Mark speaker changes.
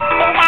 Speaker 1: Bye.